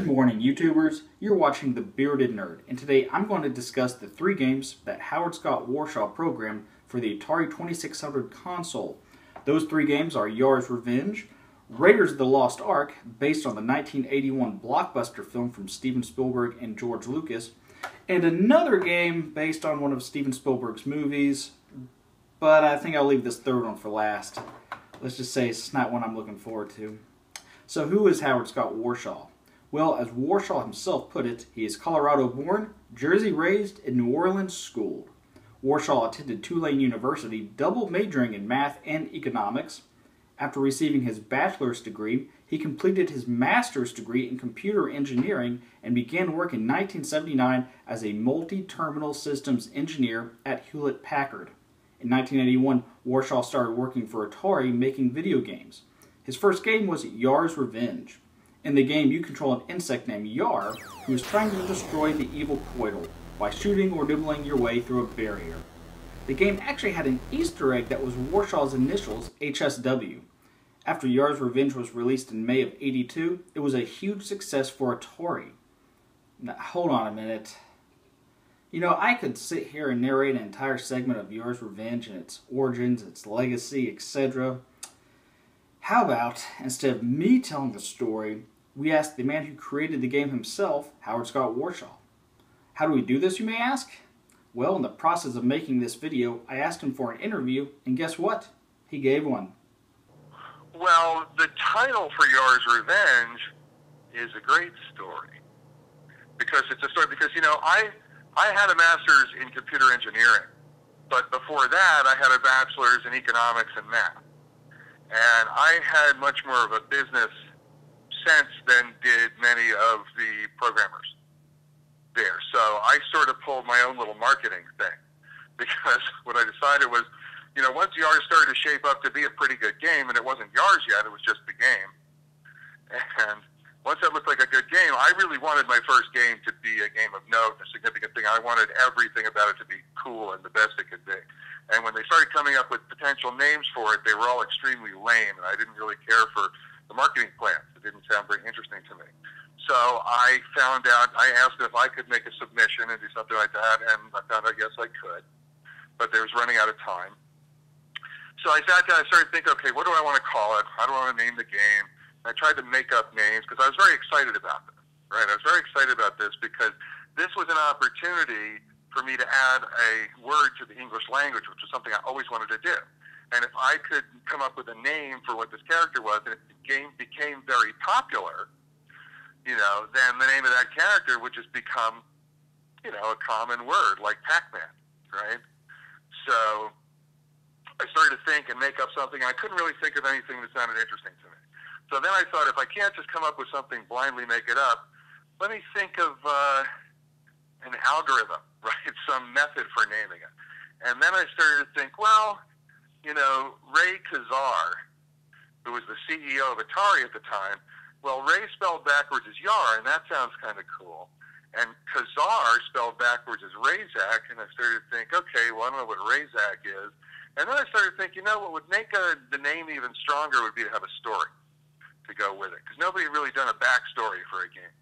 Good morning, YouTubers. You're watching The Bearded Nerd, and today I'm going to discuss the three games that Howard Scott Warshaw programmed for the Atari 2600 console. Those three games are Yar's Revenge, Raiders of the Lost Ark, based on the 1981 blockbuster film from Steven Spielberg and George Lucas, and another game based on one of Steven Spielberg's movies, but I think I'll leave this third one for last. Let's just say it's not one I'm looking forward to. So, who is Howard Scott Warshaw? Well, as Warshaw himself put it, he is Colorado born, Jersey raised, and New Orleans schooled. Warshaw attended Tulane University, double majoring in math and economics. After receiving his bachelor's degree, he completed his master's degree in computer engineering and began work in 1979 as a multi terminal systems engineer at Hewlett Packard. In 1981, Warshaw started working for Atari making video games. His first game was Yar's Revenge. In the game, you control an insect named Yar, who is trying to destroy the evil Qotile by shooting or nibbling your way through a barrier. The game actually had an Easter egg that was Warshaw's initials, HSW. After Yar's Revenge was released in May of 82, it was a huge success for Atari. Now, hold on a minute. You know, I could sit here and narrate an entire segment of Yar's Revenge and its origins, its legacy, etc. How about, instead of me telling the story, we ask the man who created the game himself, Howard Scott Warshaw. How do we do this, you may ask? Well, in the process of making this video, I asked him for an interview, and guess what? He gave one. Well, the title for Yar's Revenge is a great story. Because it's a story, because, you know, I, I had a master's in computer engineering, but before that, I had a bachelor's in economics and math. And I had much more of a business sense than did many of the programmers there. So I sort of pulled my own little marketing thing because what I decided was, you know, once Yars started to shape up to be a pretty good game, and it wasn't Yars yet, it was just the game. And once that looked like a good game, I really wanted my first game to be a game of note, a significant thing. I wanted everything about it to be cool and the best it could be. And when they started coming up with potential names for it, they were all extremely lame, and I didn't really care for the marketing plans. It didn't sound very interesting to me. So I found out, I asked if I could make a submission and do something like that, and I found out yes, I could. But they was running out of time. So I sat down, I started thinking, okay, what do I want to call it? How do I want to name the game? And I tried to make up names because I was very excited about this, right? I was very excited about this because this was an opportunity for me to add a word to the English language, which was something I always wanted to do. And if I could come up with a name for what this character was, and if the game became very popular, you know, then the name of that character would just become, you know, a common word like Pac-Man, right? So I started to think and make up something. I couldn't really think of anything that sounded interesting to me. So then I thought, if I can't just come up with something blindly, make it up, let me think of uh, an algorithm, right? Some method for naming it. And then I started to think, well, you know, Ray Kassar, who was the CEO of Atari at the time, well, Ray spelled backwards is Yar, and that sounds kind of cool. And Kassar spelled backwards is Razak, and I started to think, okay, well, I don't know what Razak is. And then I started to think, you know, what would make a, the name even stronger would be to have a story to go with it, because nobody had really done a backstory for a game.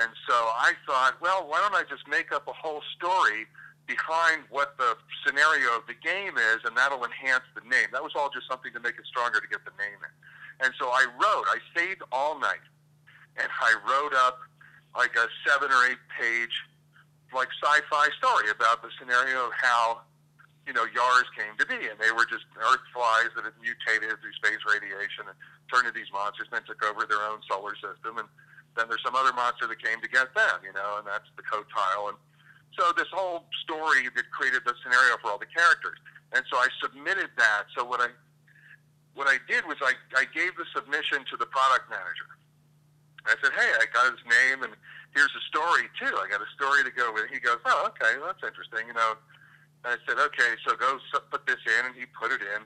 And so I thought, well, why don't I just make up a whole story behind what the scenario of the game is, and that'll enhance the name. That was all just something to make it stronger to get the name in. And so I wrote, I stayed all night, and I wrote up like a seven or eight page, like sci-fi story about the scenario of how, you know, Yars came to be, and they were just Earth flies that had mutated through space radiation and turned into these monsters, and then took over their own solar system, and then there's some other monster that came to get them, you know, and that's the Qotile, and so this whole story that created the scenario for all the characters. And so I submitted that. So what I what I did was I, I gave the submission to the product manager. I said, hey, I got his name and here's a story too. I got a story to go with. He goes, oh, okay, well, that's interesting. You know, I said, okay, so go put this in, and he put it in.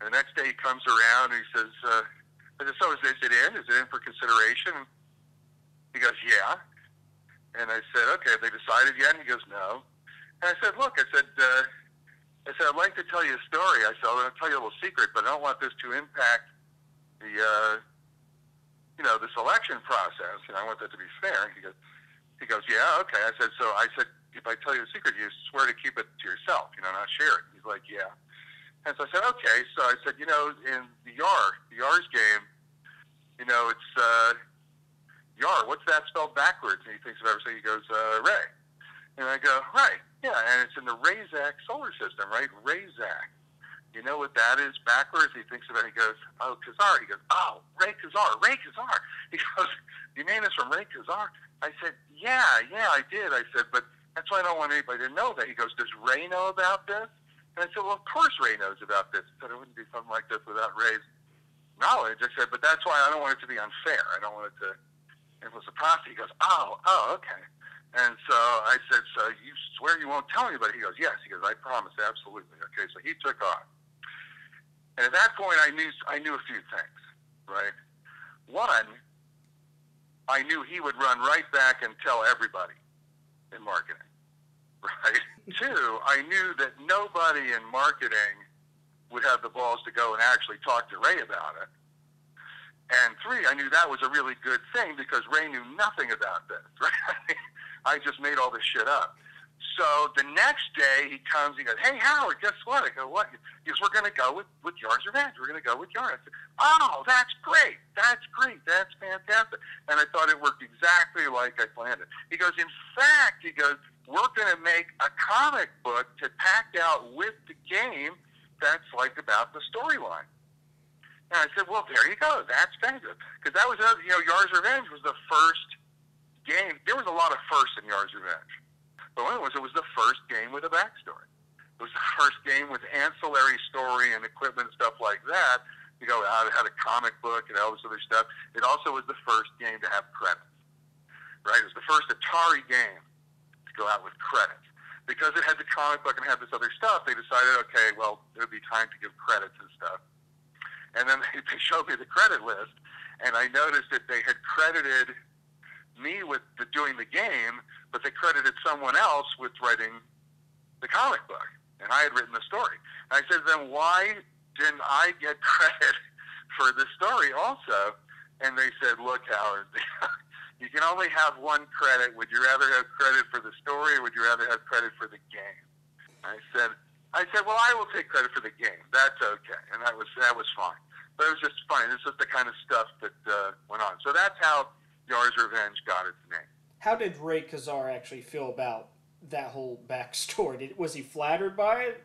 And the next day he comes around and he says, uh, I said, so is, is it in? Is it in for consideration? He goes, yeah. And I said, okay, have they decided yet? And he goes, no. And I said, look, I said, uh, I said, I'd like to tell you a story. I said, I'm going to tell you a little secret, but I don't want this to impact the, uh, you know, the selection process, and I want that to be fair. He goes, he goes, yeah, okay. I said, so I said, if I tell you the secret, you swear to keep it to yourself, you know, not share it. He's like, yeah. And so I said, okay. So I said, you know, in the Yar, the Yar's game, you know, it's uh, Yar. What's that spelled backwards? And he thinks of everything. He goes, uh, Ray. And I go, right, yeah. And it's in the Razak solar system, right? Razak. You know what that is backwards? He thinks about it. He goes, oh, Kassar. He goes, oh, Ray Kassar, Ray Kassar. He goes, you name this from Ray Kassar? I said, yeah, yeah, I did. I said, but that's why I don't want anybody to know that. He goes, does Ray know about this? And I said, well, of course Ray knows about this. He said, it wouldn't be something like this without Ray's knowledge. I said, but that's why I don't want it to be unfair. I don't want it to influence the process. He goes, oh, oh, okay. And so I said, so you swear you won't tell anybody? He goes, yes. He goes, I promise, absolutely. Okay, so he took off. And at that point, I knew I knew a few things, right? One, I knew he would run right back and tell everybody in marketing, right? Two, I knew that nobody in marketing would have the balls to go and actually talk to Ray about it. And three, I knew that was a really good thing because Ray knew nothing about this. Right? I just made all this shit up. So the next day he comes, he goes, Hey Howard, guess what? I go, What? Goes, We're gonna go with, with Yar's Revenge. We're gonna go with Yar. I said, Oh, that's great. That's great. That's fantastic. And I thought it worked exactly like I planned it. He goes, In fact, he goes, We're gonna make a comic book to pack out with the game that's like about the storyline. And I said, Well, there you go. That's fantastic. Because that was another, you know, Yar's Revenge was the first game. There was a lot of firsts in Yar's Revenge but one was it was the first game with a backstory. It was the first game with ancillary story and equipment and stuff like that. You know, it had a comic book and all this other stuff. It also was the first game to have credits. Right? It was the first Atari game to go out with credits. Because it had the comic book and had this other stuff, they decided, okay, well, it would be time to give credits and stuff. And then they, they showed me the credit list, and I noticed that they had credited me with the, doing the game, but they credited someone else with writing the comic book, and I had written the story. And I said, then why didn't I get credit for the story also? And they said, look, Howard, you can only have one credit. Would you rather have credit for the story, or would you rather have credit for the game? I said, I said, well, I will take credit for the game. That's okay, and that was that was fine. But it was just funny. This is the kind of stuff that uh, went on. So that's how Yar's Revenge got its name. How did Ray Kassar actually feel about that whole backstory? Did, was he flattered by it?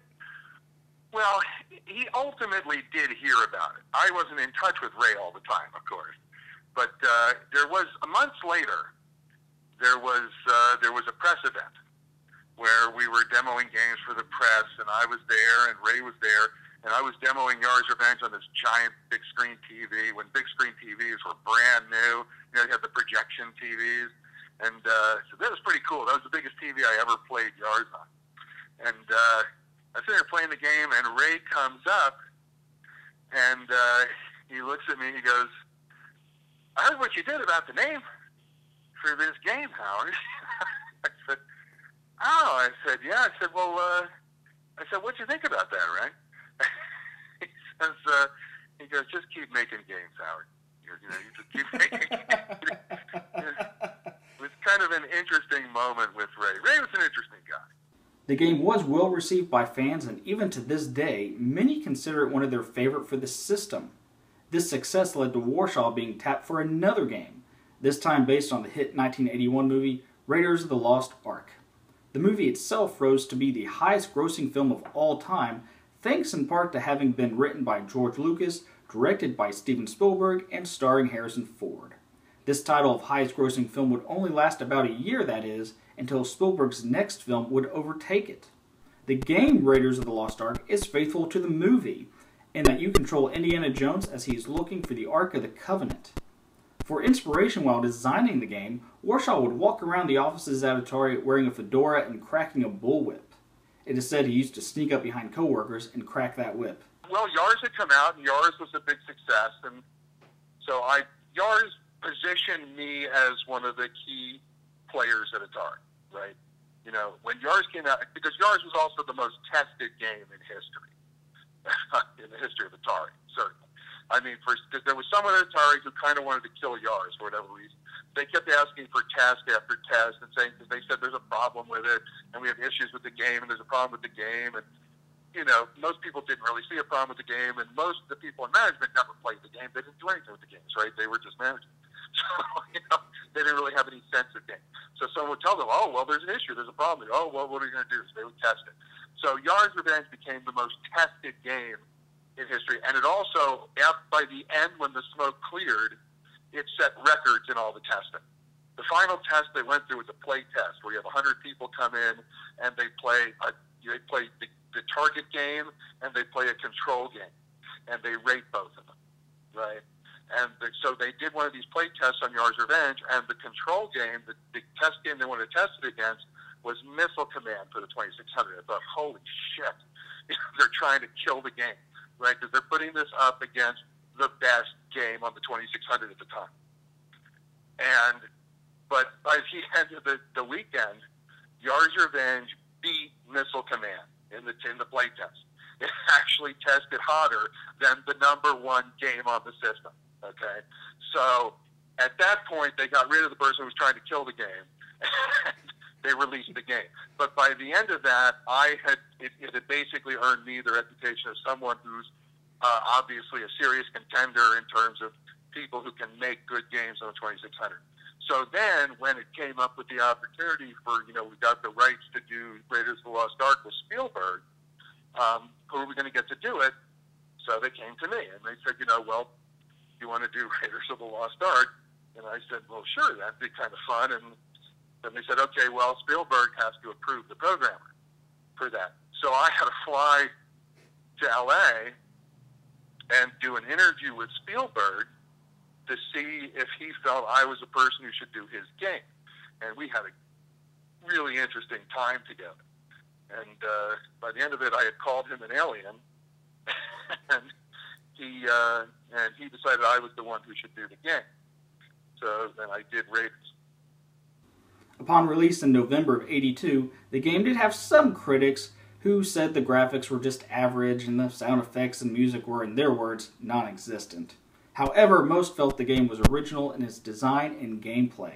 Well, he ultimately did hear about it. I wasn't in touch with Ray all the time, of course, but uh, there was a month later. There was uh, there was a press event where we were demoing games for the press, and I was there, and Ray was there, and I was demoing Yar's Revenge on this giant big screen TV when big screen TVs were brand new. You know, you had the projection TVs, and uh, so that was pretty cool. That was the biggest TV I ever played Yars on. And uh, I sit there playing the game, and Ray comes up, and uh, he looks at me. He goes, "I heard what you did about the name for this game, Howard." I said, "Oh," I said, "Yeah." I said, "Well," uh, I said, "What'd you think about that, Ray?" he says, uh, "He goes, just keep making games, Howard. You know, you just keep making." kind of an interesting moment with Ray. Ray was an interesting guy. The game was well received by fans, and even to this day, many consider it one of their favorite for the system. This success led to Warshaw being tapped for another game, this time based on the hit 1981 movie Raiders of the Lost Ark. The movie itself rose to be the highest grossing film of all time, thanks in part to having been written by George Lucas, directed by Steven Spielberg, and starring Harrison Ford. This title of highest grossing film would only last about a year, that is, until Spielberg's next film would overtake it. The game Raiders of the Lost Ark is faithful to the movie, in that you control Indiana Jones as he is looking for the Ark of the Covenant. For inspiration while designing the game, Warshaw would walk around the offices auditorium wearing a fedora and cracking a bullwhip. It is said he used to sneak up behind coworkers and crack that whip. Well, Yars had come out, and Yars was a big success, and so I Yars positioned me as one of the key players at Atari, right? You know, when Yars came out, because Yars was also the most tested game in history, in the history of Atari, certainly. I mean, because there was someone at Atari who kind of wanted to kill Yars for whatever reason. They kept asking for test after test and saying because they said there's a problem with it and we have issues with the game and there's a problem with the game and you know most people didn't really see a problem with the game and most of the people in management never played the game. They didn't do anything with the games, right? They were just managing. So you know they didn't really have any sense of game. So someone would tell them, oh well, there's an issue, there's a problem. Oh well, what are you going to do? So they would test it. So Yars Revenge became the most tested game in history. And it also, by the end, when the smoke cleared, it set records in all the testing. The final test they went through was a play test where you have 100 people come in and they play a, they play the, the target game and they play a control game, and they rate both of them, right? And the, so they did one of these play tests on Yars Revenge, and the control game, the, the test game they wanted to test it against, was Missile Command for the 2600. I thought, holy shit, they're trying to kill the game right? Because they're putting this up against the best game on the 2600 at the time. And but by the end of the, the weekend, Yars Revenge beat Missile Command in the in the play test. It actually tested hotter than the number one game on the system. Okay, so at that point they got rid of the person who was trying to kill the game. they released the game. But by the end of that, I had it, it had basically earned me the reputation of someone who's uh, obviously a serious contender in terms of people who can make good games on the 2600. So then, when it came up with the opportunity for, you know, we got the rights to do Raiders of the Lost Ark with Spielberg, um, who are we going to get to do it? So they came to me and they said, you know, well, you want to do Raiders of the Lost Ark? And I said, well, sure, that'd be kind of fun. And then they said, okay, well, Spielberg has to approve the programmer for that. So I had to fly to LA and do an interview with Spielberg to see if he felt I was a person who should do his game. And we had a really interesting time together. And uh, by the end of it, I had called him an alien, and he uh, and he decided I was the one who should do the game. So then I did Raiders. Upon release in November of 82, the game did have some critics who said the graphics were just average and the sound effects and music were, in their words, non existent. However, most felt the game was original in its design and gameplay.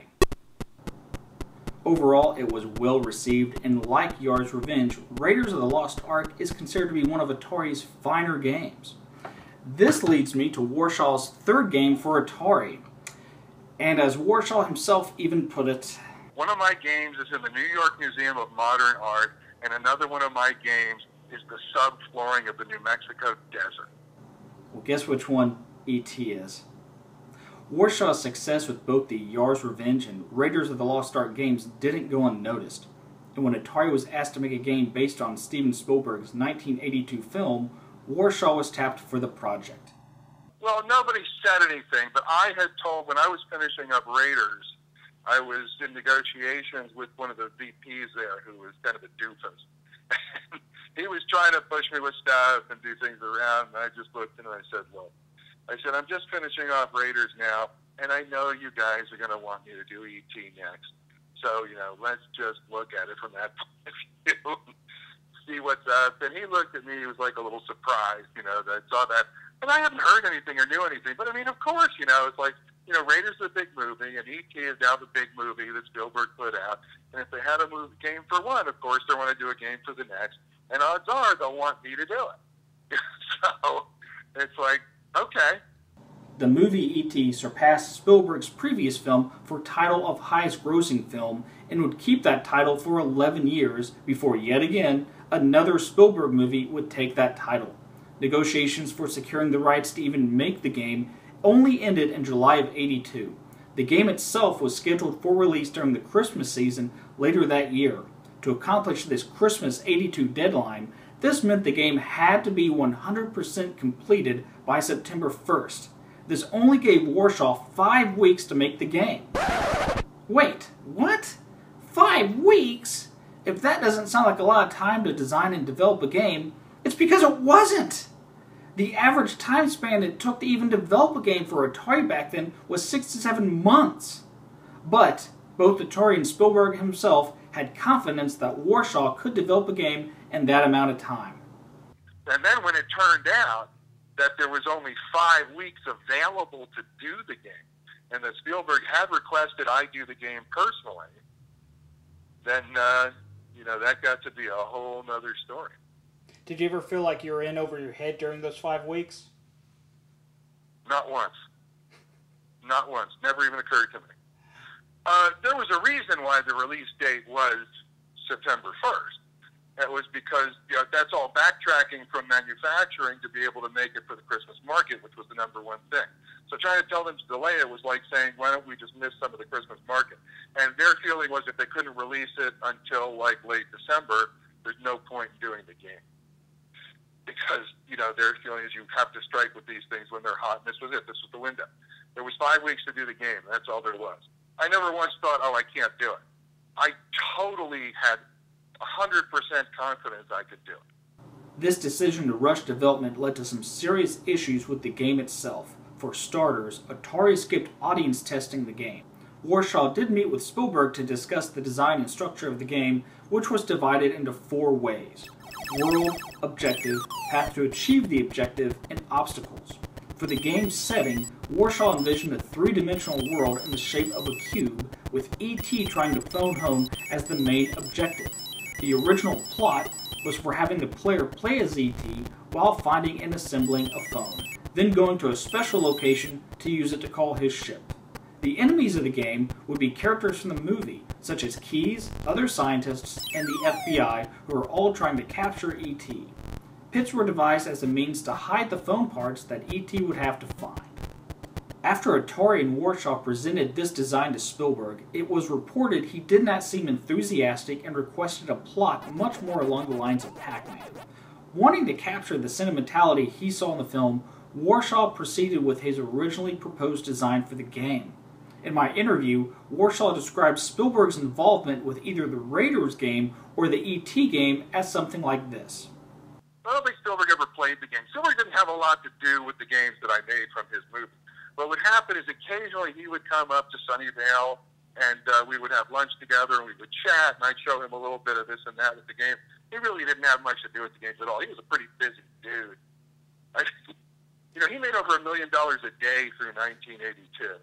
Overall, it was well received, and like Yars Revenge, Raiders of the Lost Ark is considered to be one of Atari's finer games. This leads me to Warshaw's third game for Atari. And as Warshaw himself even put it, one of my games is in the New York Museum of Modern Art, and another one of my games is the subflooring of the New Mexico desert. Well, guess which one E.T. is? Warshaw's success with both the Yars Revenge and Raiders of the Lost Ark games didn't go unnoticed. And when Atari was asked to make a game based on Steven Spielberg's 1982 film, Warshaw was tapped for the project. Well, nobody said anything, but I had told when I was finishing up Raiders I was in negotiations with one of the VPs there who was kind of a doofus. he was trying to push me with stuff and do things around, and I just looked and I said, "Look," I said, "I'm just finishing off Raiders now, and I know you guys are going to want me to do ET next. So, you know, let's just look at it from that point of view, see what's up." And he looked at me; he was like a little surprised, you know, that I saw that. And I hadn't heard anything or knew anything, but I mean, of course, you know, it's like you know, Raiders is a big movie, and E.T. is now the big movie that Spielberg put out. And if they had a movie game for one, of course, they want to do a game for the next. And odds are they'll want me to do it. so it's like, okay. The movie E.T. surpassed Spielberg's previous film for title of highest grossing film and would keep that title for 11 years before yet again another Spielberg movie would take that title. Negotiations for securing the rights to even make the game only ended in July of 82. The game itself was scheduled for release during the Christmas season later that year. To accomplish this Christmas 82 deadline, this meant the game had to be 100% completed by September 1st. This only gave Warshaw five weeks to make the game. Wait, what? Five weeks? If that doesn't sound like a lot of time to design and develop a game, it's because it wasn't! The average time span it took to even develop a game for Atari back then was six to seven months. But both Atari and Spielberg himself had confidence that Warshaw could develop a game in that amount of time. And then when it turned out, that there was only five weeks available to do the game, and that Spielberg had requested I do the game personally, then uh, you know that got to be a whole other story. Did you ever feel like you were in over your head during those five weeks? Not once. Not once. Never even occurred to me. Uh, there was a reason why the release date was September 1st. That was because you know, that's all backtracking from manufacturing to be able to make it for the Christmas market, which was the number one thing. So trying to tell them to delay it was like saying, why don't we just miss some of the Christmas market? And their feeling was if they couldn't release it until like late December, there's no point in doing the game. Because, you know, their feeling is you have to strike with these things when they're hot, and this was it. This was the window. There was five weeks to do the game. That's all there was. I never once thought, oh, I can't do it. I totally had 100% confidence I could do it. This decision to rush development led to some serious issues with the game itself. For starters, Atari skipped audience testing the game. Warshaw did meet with Spielberg to discuss the design and structure of the game, which was divided into four ways world, objective, path to achieve the objective, and obstacles. For the game's setting, Warshaw envisioned a three dimensional world in the shape of a cube, with E.T. trying to phone home as the main objective. The original plot was for having the player play as E.T. while finding and assembling a phone, then going to a special location to use it to call his ship. The enemies of the game would be characters from the movie, such as Keyes, other scientists, and the FBI, who are all trying to capture E.T. Pits were devised as a means to hide the phone parts that E.T. would have to find. After Atari and Warshaw presented this design to Spielberg, it was reported he did not seem enthusiastic and requested a plot much more along the lines of Pac Man. Wanting to capture the sentimentality he saw in the film, Warshaw proceeded with his originally proposed design for the game. In my interview, Warshaw described Spielberg's involvement with either the Raiders game or the E.T. game as something like this. I don't think Spielberg ever played the game. Spielberg didn't have a lot to do with the games that I made from his movie. What would happen is occasionally he would come up to Sunnyvale and uh, we would have lunch together and we would chat and I'd show him a little bit of this and that with the game. He really didn't have much to do with the games at all. He was a pretty busy dude. I, you know, he made over a million dollars a day through 1982.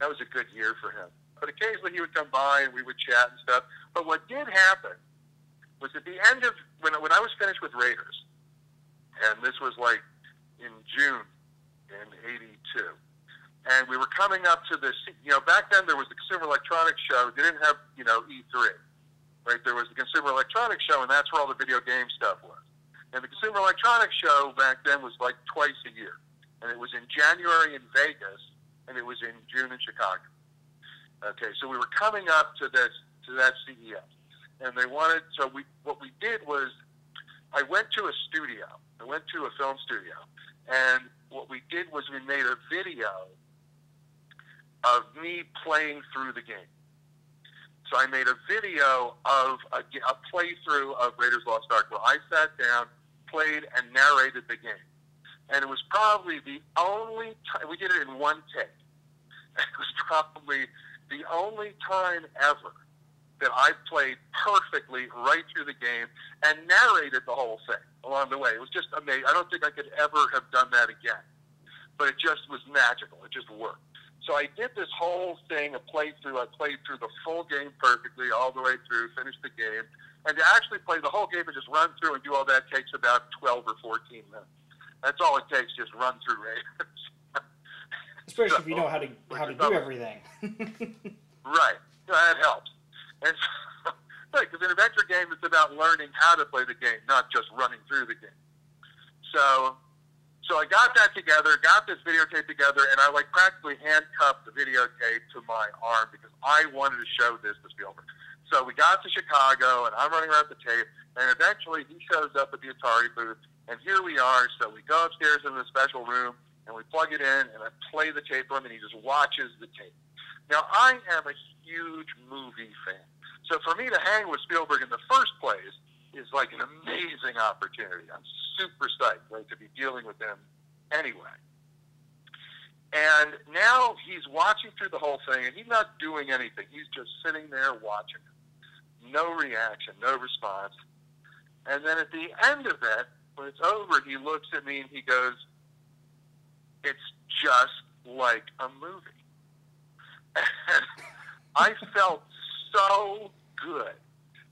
That was a good year for him. But occasionally he would come by and we would chat and stuff. But what did happen was at the end of when when I was finished with Raiders, and this was like in June in '82 and we were coming up to this. You know, back then there was the Consumer Electronics Show. They didn't have you know E3, right? There was the Consumer Electronics Show, and that's where all the video game stuff was. And the Consumer Electronics Show back then was like twice a year, and it was in January in Vegas, and it was in June in Chicago. Okay, so we were coming up to this to that CES, and they wanted. So we what we did was, I went to a studio. I went to a film studio, and what we did was we made a video of me playing through the game. So I made a video of a, a playthrough of Raiders Lost Ark where I sat down, played, and narrated the game. And it was probably the only time, we did it in one take. It was probably the only time ever that I played perfectly right through the game and narrated the whole thing along the way. It was just amazing. I don't think I could ever have done that again. But it just was magical. It just worked. So I did this whole thing, a playthrough. I played through the full game perfectly, all the way through, finished the game. And to actually play the whole game and just run through and do all that takes about 12 or 14 minutes. That's all it takes, just run through Raiders. Especially so, if you know how to how to do everything. right. That helps. And so, right, because an adventure game is about learning how to play the game, not just running through the game. So so I got that together, got this videotape together, and I like practically handcuffed the videotape to my arm because I wanted to show this to Spielberg. So we got to Chicago, and I'm running around the tape, and eventually he shows up at the Atari booth, and here we are. So we go upstairs in the special room, and we plug it in, and I play the tape for him, and he just watches the tape. Now I am a huge movie fan, so for me to hang with Spielberg in the first place is like an amazing opportunity. I'm super psyched right, to be dealing with him anyway. And now he's watching through the whole thing, and he's not doing anything. He's just sitting there watching. No reaction, no response. And then at the end of it, when it's over, he looks at me and he goes, it's just like a movie. And I felt so good.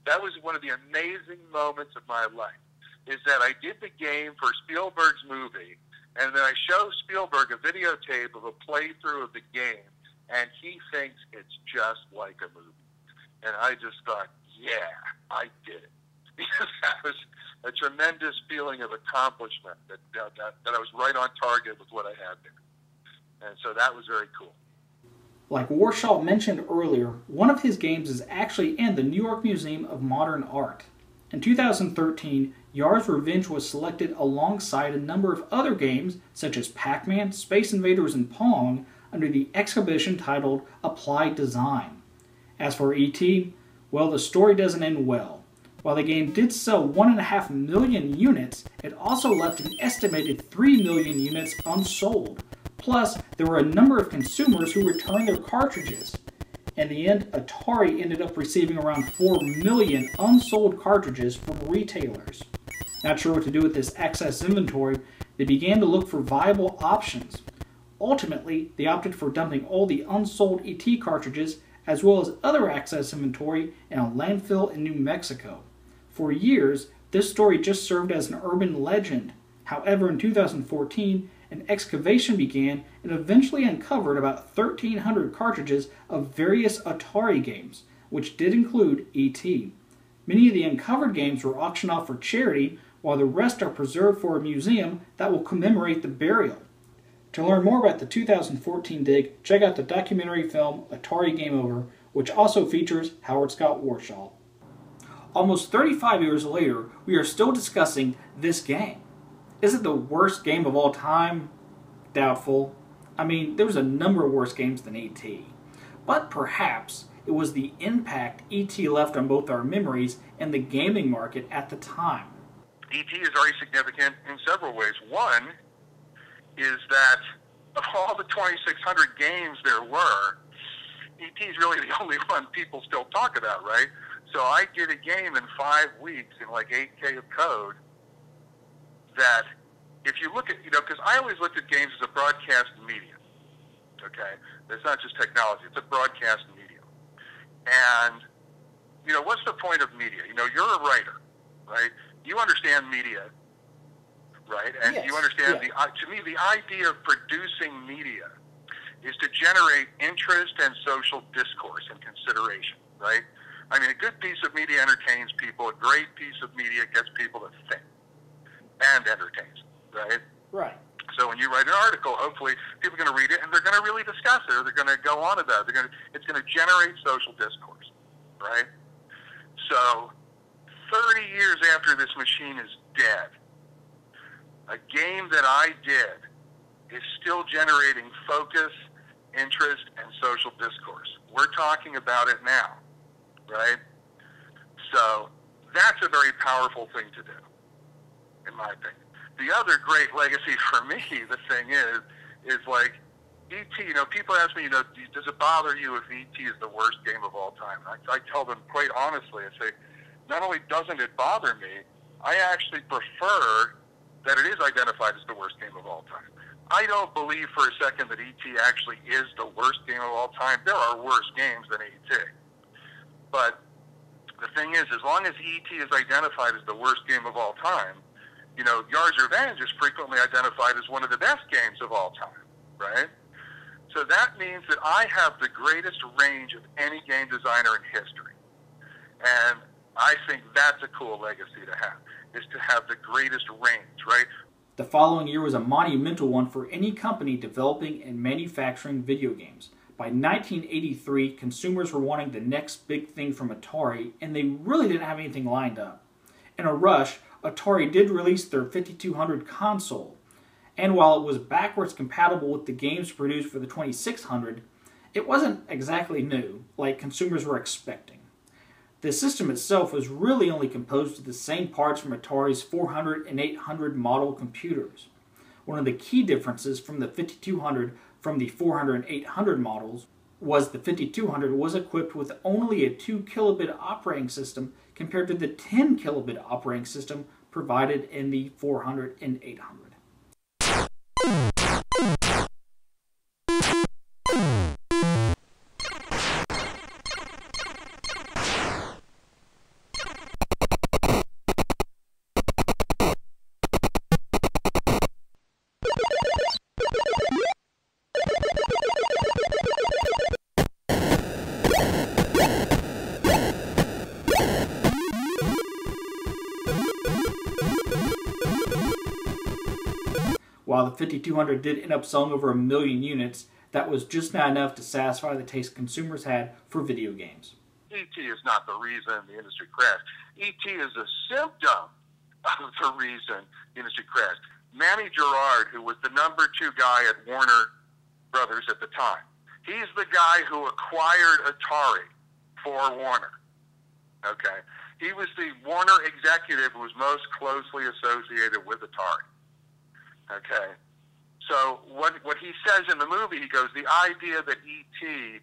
That was one of the amazing moments of my life. Is that I did the game for Spielberg's movie, and then I show Spielberg a videotape of a playthrough of the game, and he thinks it's just like a movie. And I just thought, yeah, I did it. Because that was a tremendous feeling of accomplishment that, that, that I was right on target with what I had there. And so that was very cool. Like Warshaw mentioned earlier, one of his games is actually in the New York Museum of Modern Art. In 2013, Yar's Revenge was selected alongside a number of other games such as Pac Man, Space Invaders, and Pong under the exhibition titled Applied Design. As for E.T., well, the story doesn't end well. While the game did sell 1.5 million units, it also left an estimated 3 million units unsold. Plus, there were a number of consumers who returned their cartridges. In the end, Atari ended up receiving around 4 million unsold cartridges from retailers. Not sure what to do with this excess inventory, they began to look for viable options. Ultimately, they opted for dumping all the unsold ET cartridges as well as other excess inventory in a landfill in New Mexico. For years, this story just served as an urban legend. However, in 2014, an excavation began and eventually uncovered about 1,300 cartridges of various Atari games, which did include E.T. Many of the uncovered games were auctioned off for charity, while the rest are preserved for a museum that will commemorate the burial. To learn more about the 2014 dig, check out the documentary film Atari Game Over, which also features Howard Scott Warshaw. Almost 35 years later, we are still discussing this game. Is it the worst game of all time? Doubtful. I mean, there was a number of worse games than E.T. But perhaps it was the impact E.T. left on both our memories and the gaming market at the time. E.T. is very significant in several ways. One is that of all the 2,600 games there were, E.T. is really the only one people still talk about, right? So I did a game in five weeks in like 8K of code that if you look at, you know, because I always looked at games as a broadcast medium. Okay, it's not just technology; it's a broadcast medium. And you know, what's the point of media? You know, you're a writer, right? You understand media, right? And yes. you understand yeah. the. Uh, to me, the idea of producing media is to generate interest and social discourse and consideration, right? I mean, a good piece of media entertains people. A great piece of media gets people to think and entertains, right? Right. So when you write an article, hopefully people are going to read it and they're going to really discuss it, or they're going to go on about it. They're going to, it's going to generate social discourse, right? So 30 years after this machine is dead, a game that I did is still generating focus, interest, and social discourse. We're talking about it now, right? So that's a very powerful thing to do in my opinion. The other great legacy for me, the thing is, is like ET. You know, people ask me, you know, does it bother you if ET is the worst game of all time? I, I tell them quite honestly, I say, not only doesn't it bother me, I actually prefer that it is identified as the worst game of all time. I don't believe for a second that ET actually is the worst game of all time. There are worse games than ET. But the thing is, as long as ET is identified as the worst game of all time, you know, Yar's Revenge is frequently identified as one of the best games of all time, right? So that means that I have the greatest range of any game designer in history. And I think that's a cool legacy to have, is to have the greatest range, right? The following year was a monumental one for any company developing and manufacturing video games. By 1983, consumers were wanting the next big thing from Atari, and they really didn't have anything lined up. In a rush, Atari did release their 5200 console, and while it was backwards compatible with the games produced for the 2600, it wasn't exactly new, like consumers were expecting. The system itself was really only composed of the same parts from Atari's 400 and 800 model computers. One of the key differences from the 5200 from the 400 and 800 models was the 5200 was equipped with only a 2 kilobit operating system compared to the 10 kilobit operating system provided in the 400 and 800. While the 5200 did end up selling over a million units, that was just not enough to satisfy the taste consumers had for video games. ET is not the reason the industry crashed. ET is a symptom of the reason the industry crashed. Manny Gerard, who was the number two guy at Warner Brothers at the time, he's the guy who acquired Atari for Warner. Okay? He was the Warner executive who was most closely associated with Atari. Okay? So what what he says in the movie, he goes, the idea that ET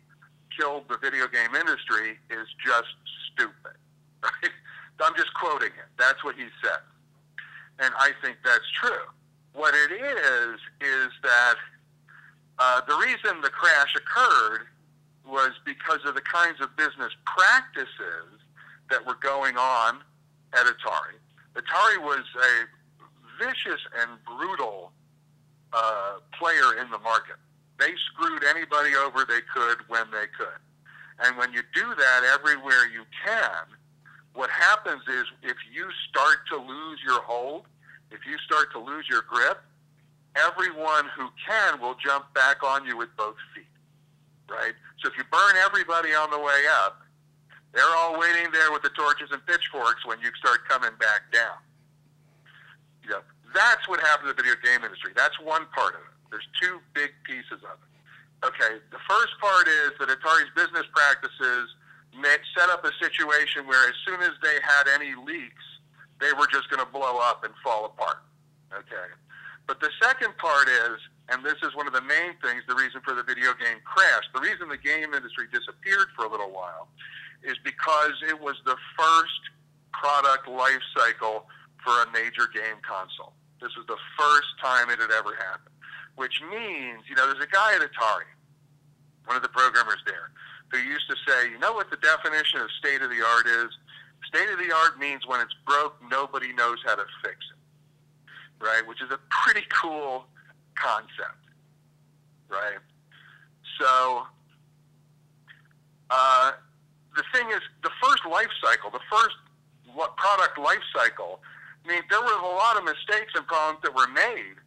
killed the video game industry is just stupid. Right? I'm just quoting him. That's what he said. And I think that's true. What it is, is that uh, the reason the crash occurred was because of the kinds of business practices that were going on at Atari. Atari was a vicious and brutal uh, player in the market. They screwed anybody over they could when they could. And when you do that everywhere you can, what happens is if you start to lose your hold, if you start to lose your grip, everyone who can will jump back on you with both feet, right? So if you burn everybody on the way up, they're all waiting there with the torches and pitchforks when you start coming back down. You that's what happened to the video game industry. That's one part of it. There's two big pieces of it. Okay, the first part is that Atari's business practices set up a situation where as soon as they had any leaks, they were just going to blow up and fall apart. Okay. But the second part is, and this is one of the main things, the reason for the video game crash, the reason the game industry disappeared for a little while is because it was the first product life cycle for a major game console. This was the first time it had ever happened, which means, you know, there's a guy at Atari, one of the programmers there, who used to say, you know what the definition of state of the art is? State of the art means when it's broke, nobody knows how to fix it, right? Which is a pretty cool concept, right? So, uh, the thing is, the first life cycle, the first product life cycle, I mean, there were a lot of mistakes and problems that were made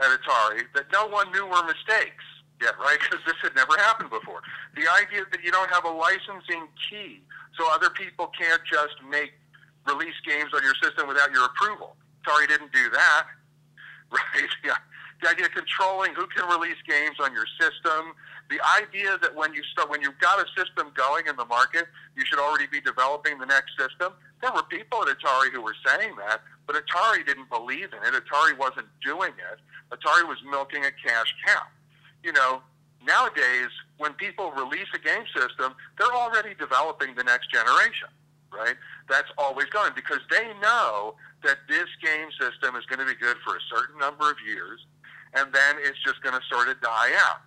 at Atari that no one knew were mistakes yet, right? Because this had never happened before. The idea that you don't have a licensing key, so other people can't just make release games on your system without your approval. Atari didn't do that, right? Yeah. The idea of controlling who can release games on your system, the idea that when you start, when you've got a system going in the market, you should already be developing the next system. There were people at Atari who were saying that, but Atari didn't believe in it. Atari wasn't doing it. Atari was milking a cash cow you know, nowadays when people release a game system, they're already developing the next generation, right? That's always going because they know that this game system is going to be good for a certain number of years, and then it's just going to sort of die out.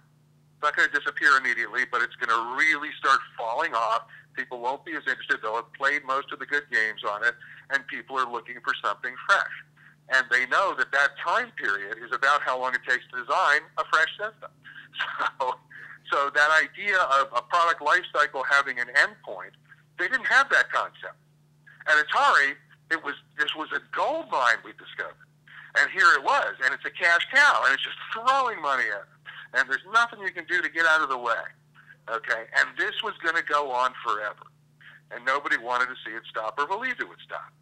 It's not going to disappear immediately, but it's going to really start falling off. People won't be as interested. They'll have played most of the good games on it, and people are looking for something fresh. And they know that that time period is about how long it takes to design a fresh system. So, so that idea of a product life cycle having an endpoint, they didn't have that concept. At Atari, it was this was a gold mine we discovered, and here it was, and it's a cash cow, and it's just throwing money at it, and there's nothing you can do to get out of the way. Okay, and this was going to go on forever, and nobody wanted to see it stop or believed it would stop.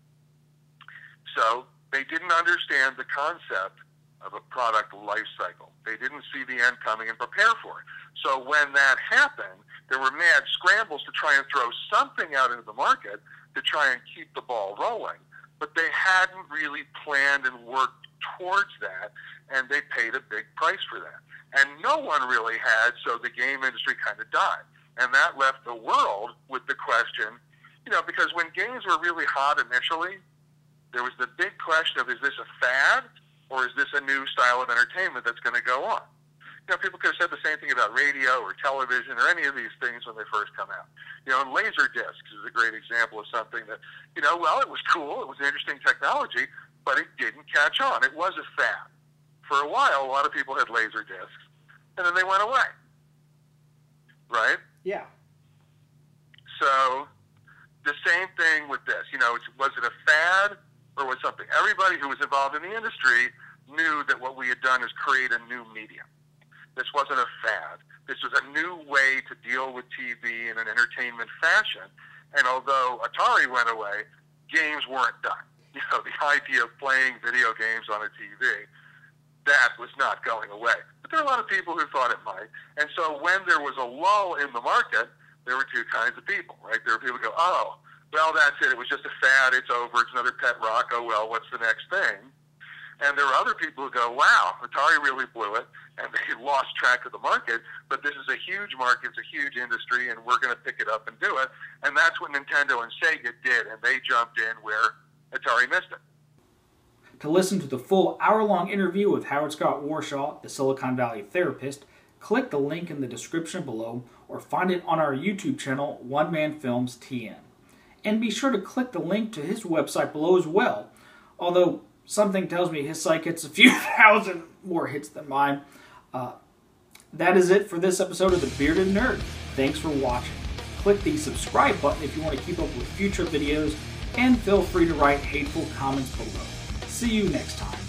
So they didn't understand the concept of a product life cycle. They didn't see the end coming and prepare for it. So when that happened, there were mad scrambles to try and throw something out into the market to try and keep the ball rolling. But they hadn't really planned and worked towards that, and they paid a big price for that. And no one really had, so the game industry kind of died. And that left the world with the question, you know, because when games were really hot initially, there was the big question of is this a fad or is this a new style of entertainment that's going to go on? You know, people could have said the same thing about radio or television or any of these things when they first come out. You know, and laser discs is a great example of something that, you know, well, it was cool, it was interesting technology, but it didn't catch on. It was a fad. For a while, a lot of people had laser discs, and then they went away. Right? Yeah. So, the same thing with this. You know, was it a fad or was something? Everybody who was involved in the industry knew that what we had done is create a new medium. This wasn't a fad. This was a new way to deal with TV in an entertainment fashion. And although Atari went away, games weren't done. You know, the idea of playing video games on a TV, that was not going away. But there are a lot of people who thought it might. And so when there was a lull in the market, there were two kinds of people, right? There were people who go, oh, well, that's it. It was just a fad. It's over. It's another pet rock. Oh, well, what's the next thing? And there are other people who go, wow, Atari really blew it, and they lost track of the market, but this is a huge market, it's a huge industry, and we're going to pick it up and do it. And that's what Nintendo and Sega did, and they jumped in where Atari missed it. To listen to the full hour long interview with Howard Scott Warshaw, the Silicon Valley therapist, click the link in the description below or find it on our YouTube channel, One Man Films TN. And be sure to click the link to his website below as well, although something tells me his site gets a few thousand more hits than mine. Uh, that is it for this episode of The Bearded Nerd. Thanks for watching. Click the subscribe button if you want to keep up with future videos and feel free to write hateful comments below. See you next time.